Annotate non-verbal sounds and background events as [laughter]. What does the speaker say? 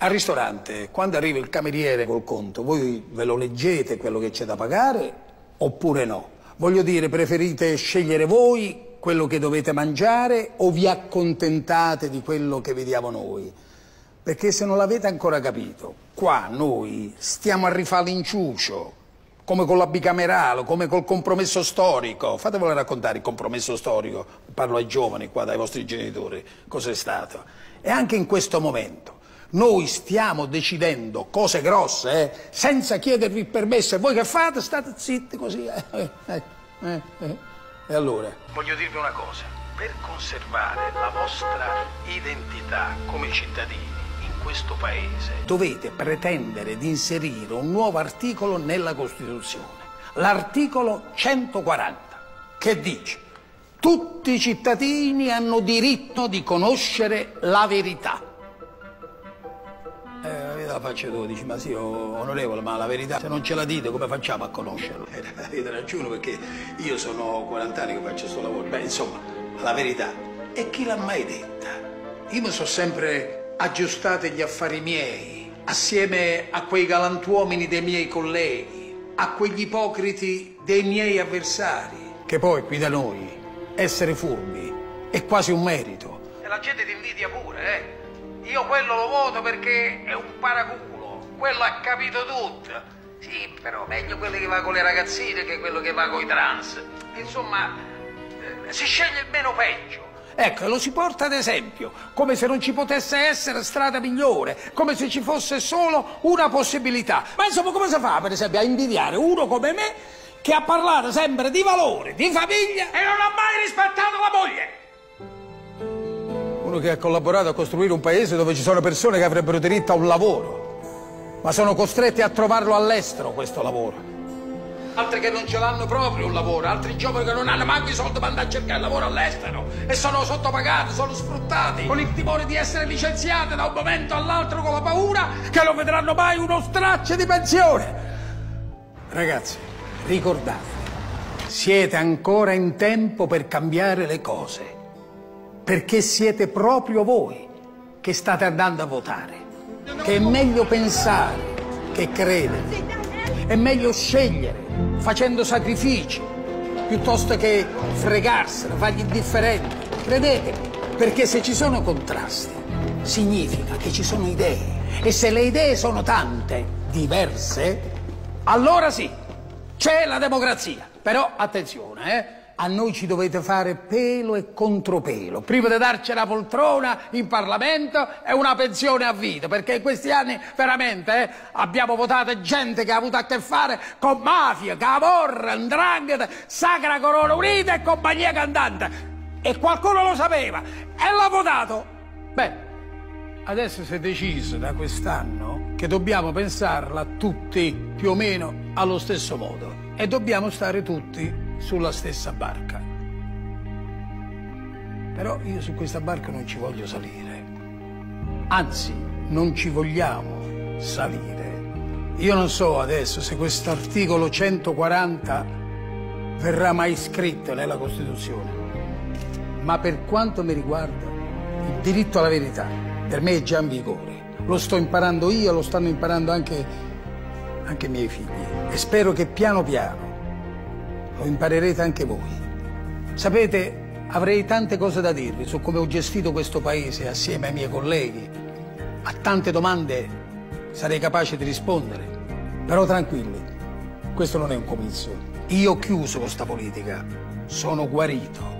Al ristorante, quando arriva il cameriere col conto, voi ve lo leggete quello che c'è da pagare oppure no? Voglio dire, preferite scegliere voi quello che dovete mangiare o vi accontentate di quello che vediamo noi? Perché se non l'avete ancora capito, qua noi stiamo a rifare l'inciucio, come con la bicamerale, come col compromesso storico. Fatevelo raccontare il compromesso storico, parlo ai giovani qua, dai vostri genitori, cos'è stato. E anche in questo momento noi stiamo decidendo cose grosse, eh, senza chiedervi il permesso, e voi che fate? State zitti così. Eh, eh, eh, eh, eh. E allora? Voglio dirvi una cosa, per conservare la vostra identità come cittadini, questo paese dovete pretendere di inserire un nuovo articolo nella Costituzione, l'articolo 140, che dice tutti i cittadini hanno diritto di conoscere la verità. La faccia 12, ma sì, onorevole, ma la verità, se non ce la dite, come facciamo a conoscerla? [laughs] Eh, avete ragione, perché io sono 40 anni che faccio questo lavoro. Beh, insomma, la verità. E chi l'ha mai detta? Io mi sono sempre aggiustate gli affari miei, assieme a quei galantuomini dei miei colleghi, a quegli ipocriti dei miei avversari. Che poi qui da noi essere furbi è quasi un merito. E la gente ti invidia pure, eh? Io quello lo voto perché è un paraculo, quello ha capito tutto. Sì, però meglio quello che va con le ragazzine che quello che va con i trans. Insomma, eh, si sceglie il meno peggio. Ecco, lo si porta ad esempio, come se non ci potesse essere strada migliore, come se ci fosse solo una possibilità. Ma insomma, come si fa, per esempio, a invidiare uno come me che ha parlato sempre di valore, di famiglia e non ha mai rispettato la moglie? Uno che ha collaborato a costruire un paese dove ci sono persone che avrebbero diritto a un lavoro, ma sono costretti a trovarlo all'estero questo lavoro altri che non ce l'hanno proprio un lavoro, altri giovani che non hanno manco i soldi per andare a cercare lavoro all'estero e sono sottopagati, sono sfruttati, con il timore di essere licenziati da un momento all'altro con la paura che non vedranno mai uno straccio di pensione. Ragazzi, ricordate, siete ancora in tempo per cambiare le cose, perché siete proprio voi che state andando a votare, che è meglio pensare che credere, è meglio scegliere facendo sacrifici, piuttosto che fregarsela, fargli indifferenti. Credetemi, perché se ci sono contrasti, significa che ci sono idee. E se le idee sono tante, diverse, allora sì, c'è la democrazia. Però attenzione, eh? A noi ci dovete fare pelo e contropelo, prima di darci una poltrona in Parlamento e una pensione a vita, perché in questi anni veramente eh, abbiamo votato gente che ha avuto a che fare con mafia, camorra, ndrangheta, Sacra Corona Unita e compagnia cantante. E qualcuno lo sapeva e l'ha votato. Beh, adesso si è deciso da quest'anno che dobbiamo pensarla tutti più o meno allo stesso modo e dobbiamo stare tutti sulla stessa barca. Però io su questa barca non ci voglio salire. Anzi, non ci vogliamo salire. Io non so adesso se questo articolo 140 verrà mai scritto nella Costituzione, ma per quanto mi riguarda, il diritto alla verità per me è già in vigore. Lo sto imparando io, lo stanno imparando anche, anche i miei figli. E spero che piano piano lo imparerete anche voi. Sapete, avrei tante cose da dirvi su come ho gestito questo paese assieme ai miei colleghi. A tante domande sarei capace di rispondere. Però tranquilli, questo non è un comizio. Io ho chiuso questa politica, sono guarito.